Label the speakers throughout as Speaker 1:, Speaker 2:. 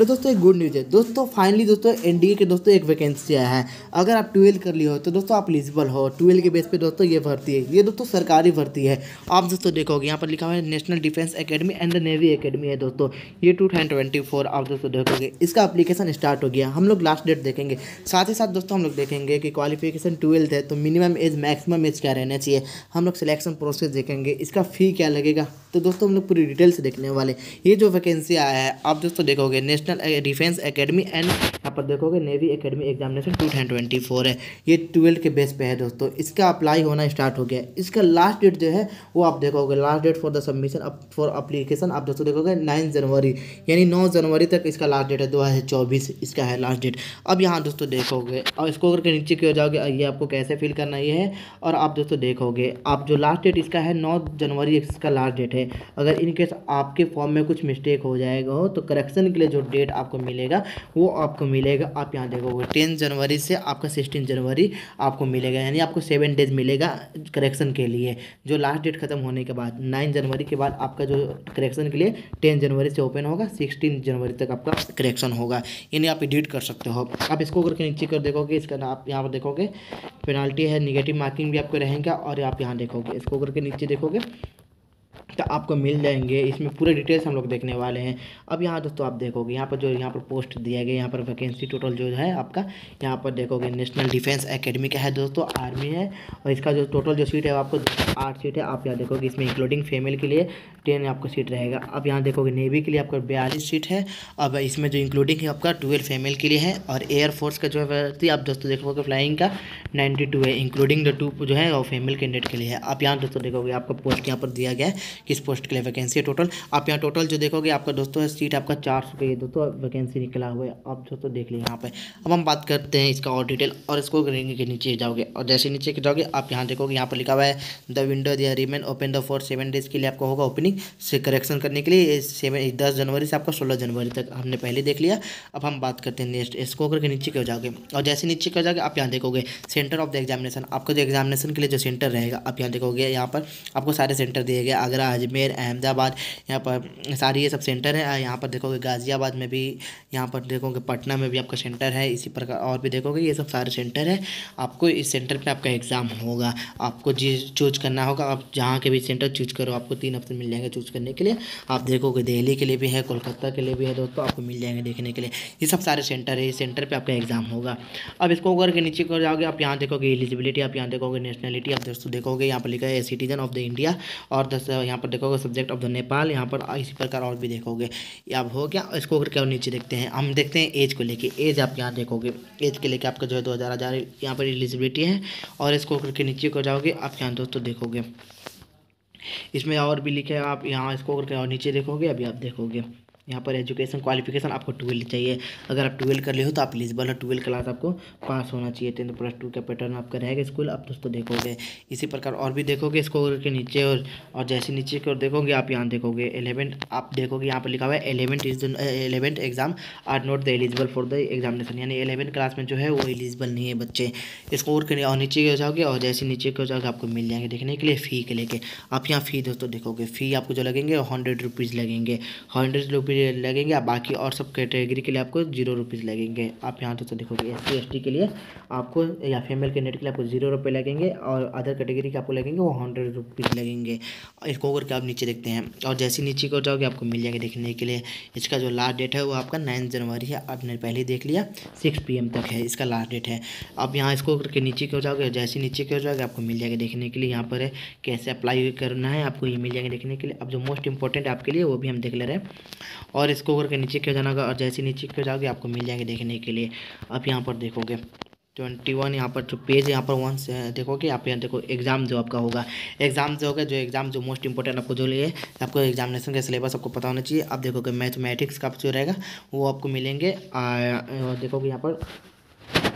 Speaker 1: Hello दोस्तों, एक good news है। दोस्तों फाइनली दोस्तों एनडीए के दोस्तों, एक वैकेंसी आया है। अगर आप ट्वेल्व कर लिए हो तो दोस्तों, आप एलिजिबल हो। ट्वेल्व के बेस पे दोस्तों, ये भर्ती है। ये दोस्तों, सरकारी भर्ती है। आप दोस्तों, देखोगे, यहाँ पर लिखा हुआ है national defence academy and the navy academy है दोस्तों। ये टू आप दोस्तों, देखोगे। इसका अप्लीकेशन स्टार्ट हो गया। हम लोग लास्ट डेट देखेंगे। साथ ही साथ दोस्तों, हम लोग देखेंगे कि क्वालिफिकेशन ट्वेल्थ है तो मिनिमम एज मैक्सिमम एज क्या रहना चाहिए। हम लोग सिलेक्शन प्रोसेस देखेंगे। इसका फ़ी क्या लगेगा? तो दोस्तों हम लोग पूरी डिटेल से देखने वाले ये जो वैकेंसी आया है, आप दोस्तों देखोगे नेशनल डिफेंस एकेडमी एंड यहाँ पर देखोगे navy academy examination two thousand twenty four है। ये ट्वेल्व के बेस पे है दोस्तों। इसका अप्लाई होना स्टार्ट हो गया। इसका लास्ट डेट जो है, वो आप देखोगे। Last date for the submission for application आप दोस्तों देखोगे नाइन जनवरी। यानी नौ जनवरी तक इसका लास्ट डेट है, दो हज़ार चौबीस। इसका है लास्ट डेट अब यहाँ दोस्तों देखोगे। और इसको करके नीचे की हो जाओगे, ये आपको कैसे फिल करना ये है। और आप दोस्तों देखोगे, आप जो लास्ट डेट इसका है, नौ जनवरी इसका लास्ट डेट है। अगर इनकेस आपके फॉर्म में कुछ मिस्टेक हो जाएगा हो तो करेक्शन के लिए जो डेट आपको मिलेगा, वो आपको मिलेगा, आप यहाँ देखोगे टेन जनवरी से आपका सिक्सटीन जनवरी आपको मिलेगा, यानी आपको सेवन डेज़ मिलेगा करेक्शन के लिए। जो लास्ट डेट खत्म होने के बाद नाइन जनवरी के बाद आपका जो करेक्शन के लिए टेन जनवरी से ओपन होगा सिक्सटीन जनवरी तक आपका करेक्शन होगा। यानी आप एडिट कर सकते हो। आप इसको करके नीचे कर देखोगे, इसका आप यहाँ पर देखोगे पेनाल्टी है निगेटिव मार्किंग भी आपको रहेगा और आप यहाँ देखोगे। इसको करके नीचे देखोगे आपको मिल जाएँगे। इसमें पूरे डिटेल्स हम लोग देखने वाले हैं। अब यहाँ दोस्तों आप देखोगे, यहाँ पर जो यहाँ पर पोस्ट दिया गया, यहाँ पर वैकेंसी टोटल जो है आपका, यहाँ पर देखोगे नेशनल डिफेंस अकेडमी का है दोस्तों आर्मी है। और इसका जो टोटल जो सीट है आपको आठ सीट है। आप यहाँ देखोगे, इसमें इंक्लूडिंग फीमेल के लिए टेन आपको सीट रहेगा। अब यहाँ देखोगे नेवी के लिए आपका बयालीस सीट है। अब इसमें जो इंक्लूडिंग है, आपका ट्वेल्व फीमेल के लिए है। और एयरफोर्स का जो है आप दोस्तों देखोगे फ्लाइंग का नाइन्टी टू है। इंक्लूडिंग द टू जो है, वो फीमेल कैंडिडेट के लिए है। आप यहाँ दोस्तों देखोगे, आपका पोस्ट यहाँ पर दिया गया है किस पोस्ट के लिए वैकेंसी है टोटल आप यहाँ टोटल जो देखोगे, आपका दोस्तों सीट आपका चार सौ की दोस्तों वैकेंसी निकला हुआ है। आप दोस्तों देख लीजिए यहाँ पे। अब हम बात करते हैं इसका और डिटेल और इसको करेंगे कि नीचे जाओगे। और जैसे नीचे जाओगे, आप यहाँ देखोगे, यहाँ पर लिखा हुआ है the window the remain open the for seven days के लिए आपको होगा ओपनिंग से करेक्शन करने के लिए सेवन दस जनवरी से आपका सोलह जनवरी तक हमने पहले देख लिया। अब हम बात करते हैं नेक्स्ट इसको करके नीचे क्यों जाओगे? और जैसे नीचे क्यों जाओगे, आप यहाँ देखोगे सेंटर ऑफ़ द एग्जामिनेशन आपका जो एग्जामिनेशन के लिए जो सेंटर रहेगा, आप यहाँ देखोगे, यहाँ पर आपको सारे सेंटर दिए गए। आगरा अजमेर, अहमदाबाद, यहाँ पर सारी ये सब सेंटर है। यहाँ पर देखोगे गाज़ियाबाद में भी, यहाँ पर देखोगे पटना में भी आपका सेंटर है। इसी प्रकार और भी देखोगे ये सब सारे सेंटर है। आपको इस सेंटर पर आपका एग्ज़ाम होगा। आपको जी चूज़ करना होगा। आप जहाँ के भी सेंटर चूज़ करो। आपको तीन ऑप्शन मिल जाएँगे चूज़ करने के लिए। आप देखोगे दिल्ली के लिए भी है, कोलकाता के लिए भी है दोस्तों, आपको मिल जाएँगे देखने के लिए। ये सब सारे सेंटर है। इस सेंटर पर आपका एग्ज़ाम होगा। अब इसको अगर के नीचे कर जाओगे, आप यहाँ देखोगे एलिजिबिलिटी आप यहाँ देखोगे नेशनलिटी आप दोस्तों देखोगे यहाँ पर लिखा है सिटीजन ऑफ़ द इंडिया और यहाँ पर देखोगे सब्जेक्ट ऑफ़ द नेपाल यहाँ पर इसी प्रकार और भी देखोगे। आप हो गया, इसको करके और नीचे देखते हैं। हम देखते हैं एज को लेके। एज आप यहाँ देखोगे। एज के लेके आपका जो है दो हज़ार हज़ार यहाँ पर एलिजिबिलिटी है और इसको करके नीचे को जाओगे, आप यहाँ दोस्तों देखोगे। इसमें और भी लिखे आप, यहाँ इसको करके और नीचे देखोगे, अभी आप देखोगे। यहाँ पर एजुकेशन क्वालिफिकेशन आपको ट्वेल्व चाहिए। अगर आप ट्वेल्व कर ले हो तो आप एलिजिबल हो। ट्वेल्व क्लास आपको पास होना चाहिए। टेंथ प्लस टू का पैटर्न आपका रहेगा स्कूल। आप दोस्तों देखोगे, इसी प्रकार और भी देखोगे इसको के नीचे और और जैसे नीचे की ओर देखोगे, आप यहाँ देखोगे एलेवेंथ आप देखोगे यहाँ पर लिखा हुआ है eleventh is eleventh exam are not the eligible for the examination. यानी एलेवेंथ क्लास में जो है वो एलिजिबल नहीं है बच्चे। इसको और और नीचे हो जाओगे और जैसे नीचे के जाओगे, आपको मिल जाएँगे देखने के लिए फ़ी के लेके। आप यहाँ फ़ी दोस्तों देखोगे। फ़ी आपको जो लगेंगे, हंड्रेड रुपीज़ लगेंगे। हंड्रेड लगेंगे बाकी और सब कैटेगरी के लिए आपको ज़ीरो रुपीज़ लगेंगे। आप यहाँ तो देखोगे एस सी एस टी के लिए आपको या फीमेल कैंडिडेट के लिए आपको ज़ीरो रुपये लगेंगे और अदर कैटेगरी के आपको लगेंगे वो हंड्रेड रुपीज़ लगेंगे। इसको करके आप नीचे देखते हैं? और जैसे नीचे को जाओगे, आपको मिल जाएगा देखने के लिए। इसका जो लास्ट डेट है वो आपका नाइन जनवरी है। आपने पहले देख लिया सिक्स पी तक है इसका लास्ट डेट है। अब यहाँ इसको करके नीचे क्यों जाओगे, जैसे नीचे क्यों जाओगे, आपको मिल जाएगा देखने के लिए। यहाँ पर है, कैसे अप्लाई करना है, आपको ये मिल जाएँगे देखने के लिए। अब जो मोस्ट इंपॉर्टेंट आपके लिए, वो भी हम देख ले रहे हैं। और इसको करके नीचे क्यों जाना होगा? और जैसे नीचे क्यों जाओगे, आपको मिल जाएँगे देखने के लिए। आप यहाँ पर देखोगे ट्वेंटी वन यहाँ पर, जो पेज है यहाँ पर वन से देखोगे, आप यहाँ देखो एग्ज़ाम जो आपका होगा। एग्ज़ाम जो होगा, जो एग्ज़ाम जो मोस्ट इंपॉर्टेंट आपको जो लिए, आपको एग्जामिनेशन का सिलेबस आपको पता होना चाहिए। आप देखोगे मैथमेटिक्स का जो रहेगा, वो आपको मिलेंगे। देखोगे यहाँ पर,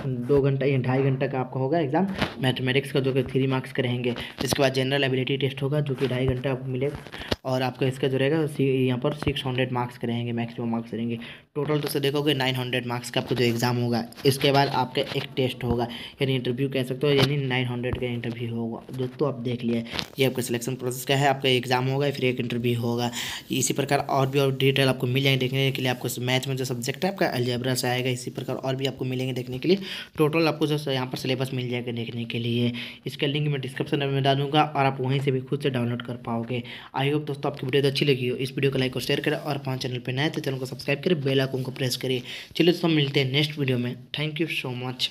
Speaker 1: दो घंटा या ढाई घंटा का आपका होगा एग्ज़ाम मैथमेटिक्स का जो कि थ्री मार्क्स का रहेंगे। इसके बाद जनरल एबिलिटी टेस्ट होगा, जो कि ढाई घंटा आपको मिलेगा। और आपका इसका जो रहेगा यहाँ पर सिक्स हंड्रेड मार्क्स के रहेंगे मैक्सिमम मार्क्स रहेंगे। टोटल दोस्तों देखोगे नाइन हंड्रेड मार्क्स का आपका जो एग्ज़ाम होगा, इसके बाद आपका एक टेस्ट होगा, यानी इंटरव्यू कह सकते हो, यानी नाइन हंड्रेड का इंटरव्यू होगा। दोस्तों आप देख लिया ये आपका सिलेक्शन प्रोसेस का है, आपका एग्ज़ाम होगा, फिर एक इंटरव्यू होगा। इसी प्रकार और भी और डिटेल आपको मिल जाएँगे देखने के लिए, आपको मैथ में जो सब्जेक्ट है, आपका अलजेब्रा से आएगा। इसी प्रकार और भी आपको मिलेंगे देखने के लिए। टोटल आपको जो यहाँ पर सिलेबस मिल जाएगा देखने के लिए। इसका लिंक मैं डिस्क्रिप्शन में डालूँगा और आप वहीं से भी खुद से डाउनलोड कर पाओगे। आई होप दोस्तों, आपकी वीडियो अच्छी लगी हो, इस वीडियो को लाइक और शेयर करें और पाँच चैनल पर नए तो चैनल को सब्सक्राइब करें बेल आइकन को प्रेस करिए चलिए दोस्तों, मिलते हैं नेक्स्ट वीडियो में। Thank you so much